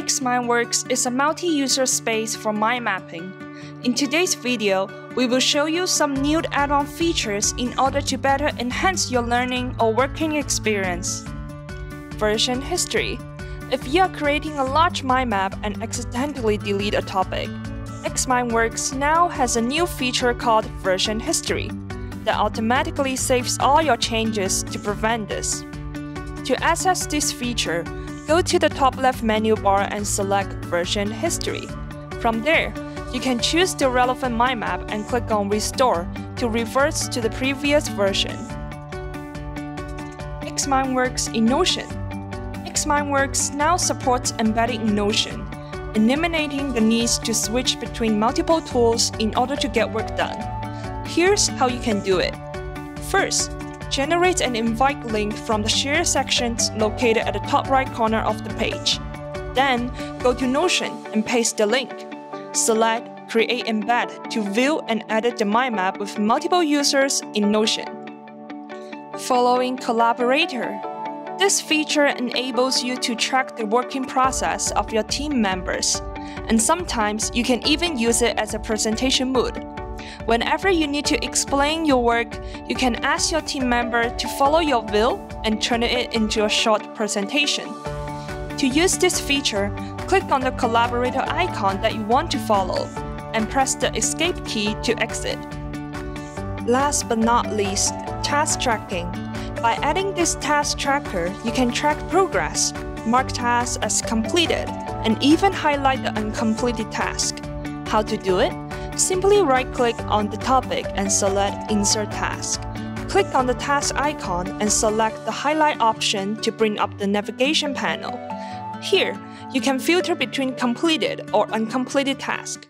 XMindWorks is a multi-user space for mind mapping. In today's video, we will show you some new add-on features in order to better enhance your learning or working experience. Version History If you are creating a large mind map and accidentally delete a topic, XMindWorks now has a new feature called Version History that automatically saves all your changes to prevent this. To access this feature, go to the top left menu bar and select Version History. From there, you can choose the relevant mind map and click on Restore to revert to the previous version. XMindWorks in Notion XMindWorks now supports embedding in Notion, eliminating the need to switch between multiple tools in order to get work done. Here's how you can do it. First, generate an invite link from the Share sections located at the top right corner of the page. Then, go to Notion and paste the link. Select Create Embed to view and edit the mind map with multiple users in Notion. Following Collaborator This feature enables you to track the working process of your team members, and sometimes you can even use it as a presentation mode. Whenever you need to explain your work, you can ask your team member to follow your will and turn it into a short presentation. To use this feature, click on the collaborator icon that you want to follow and press the escape key to exit. Last but not least, task tracking. By adding this task tracker, you can track progress, mark tasks as completed, and even highlight the uncompleted task. How to do it? Simply right-click on the topic and select Insert Task. Click on the task icon and select the highlight option to bring up the navigation panel. Here, you can filter between completed or uncompleted tasks.